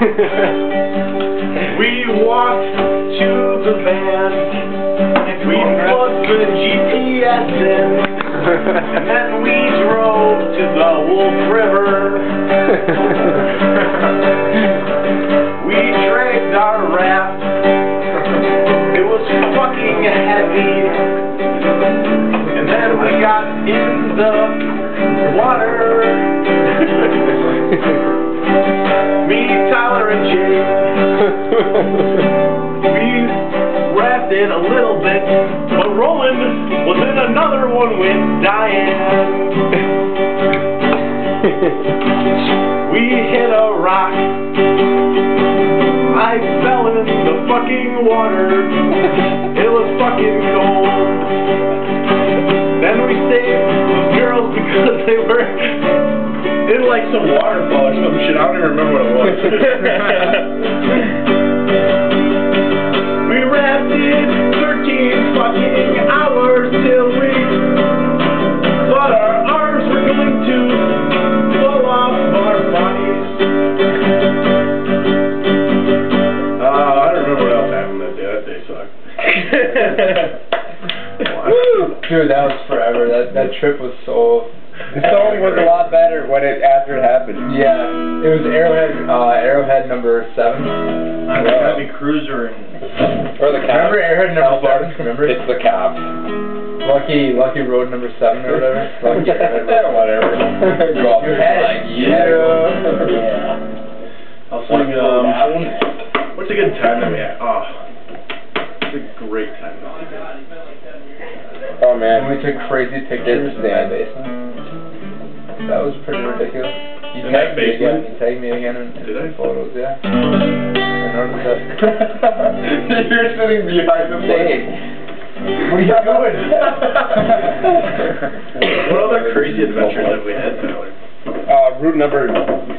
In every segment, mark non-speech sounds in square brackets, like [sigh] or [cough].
[laughs] we walked to the van. We plugged the GPS in. [laughs] And then we drove to the Wolf River. [laughs] we dragged our raft. It was fucking heavy. And then we got in the water. Me, Jake. We rafted a little bit, but Roland was in another one with Diane. we hit a rock. I fell in the fucking water. It was fucking cold. Then we saved the girls because they were in like some waterfall or some shit. I don't even remember what it was. [laughs] [laughs] Dude, that was forever. That that trip was so. The song was a lot better when it after it happened. Yeah, it was Arrowhead. Uh, Arrowhead number seven. I'm a heavy cruiser and Or the cops. Remember Arrowhead number seven? Remember? It's the cops. Lucky Lucky Road number seven or whatever. Lucky [laughs] Arrowhead Road. Whatever. You had it. Yeah. I'll sing, um, what's a good time that we had? Oh, it's a great time. Oh And man. we took crazy pictures in It's my dead. basement. That was pretty ridiculous. You In that tagged me again. basement? You tagged me again in, in Did I? photos, yeah. I noticed that. You're sitting behind the Dang. What are you doing? [laughs] [laughs] What other crazy adventures have we had, Tyler? Route number,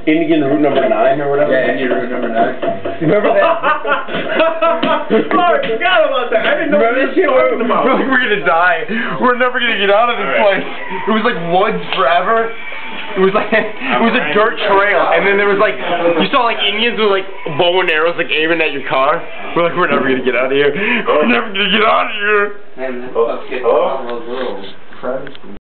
Indian route number nine or whatever. Yeah, Indian route number nine. Remember that? [laughs] oh, that? I forgot about that. I didn't know what Remember you this were shit? talking We're about. like, we're gonna die. We're never gonna get out of this Alright. place. It was like woods forever. It was like [laughs] it was a dirt trail, and then there was like you saw like Indians with like bow and arrows like aiming at your car. We're like, we're never gonna get out of here. We're never gonna get out of here. Oh. Man, this Oh, stuff gets all those little crumbs.